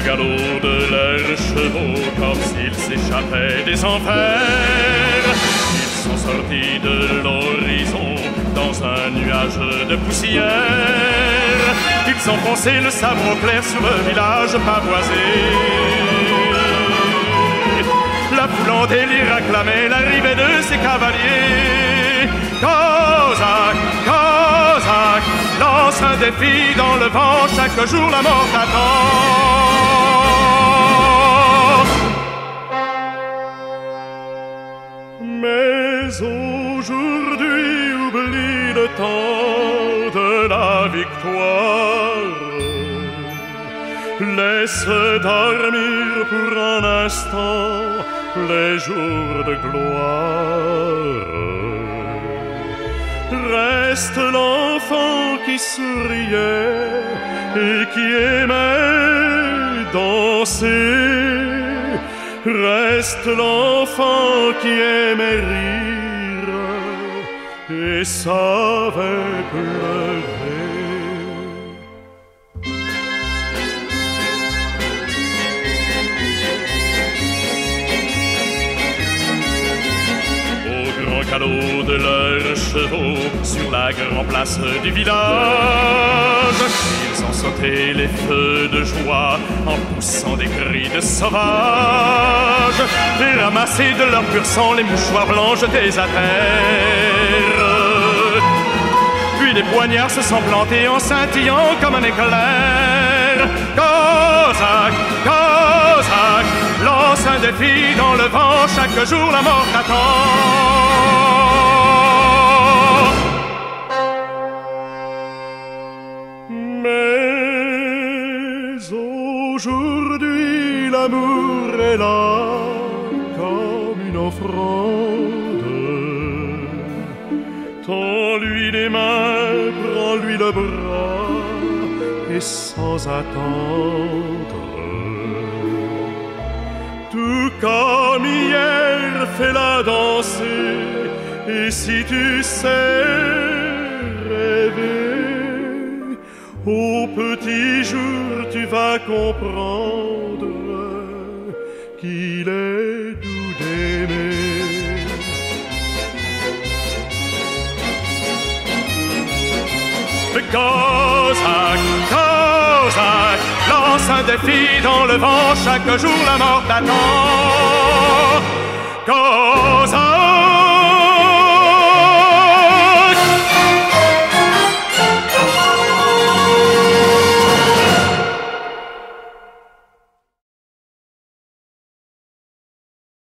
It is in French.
galop de leurs chevaux comme s'ils s'échappaient des enfers. Ils sont sortis de l'horizon dans un nuage de poussière. Ils ont foncé le sabre au clair sur le village pavoisé. La foule en délire acclamait l'arrivée de ces cavaliers. Cosaque, Cosaque, lance un défi dans le vent, chaque jour la mort t'attend. Mais aujourd'hui oublie le temps de la victoire. Laisse dormir pour un instant les jours de gloire. Reste l'enfant qui souriait et qui aimait danser. Reste l'enfant qui aimait rire et savait pleurer. De leurs chevaux sur la grande place du village, ils ont sauté les feux de joie en poussant des cris de sauvages et ramassé de leur pur sang les mouchoirs blancs jetés à. Puis des poignards se sont plantés en scintillant comme un éclair. Cosaque, Cosaque, défi dans le vent, chaque jour la mort t'attend. Mais aujourd'hui l'amour est là comme une offrande. Tends-lui les mains, prends-lui le bras et sans attendre. Comme hier, fais-la danser et si tu sais rêver, au petit jour tu vas comprendre qu'il est doux d'aimer. Lance un défi dans le vent, chaque jour la mort t'attend.